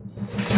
you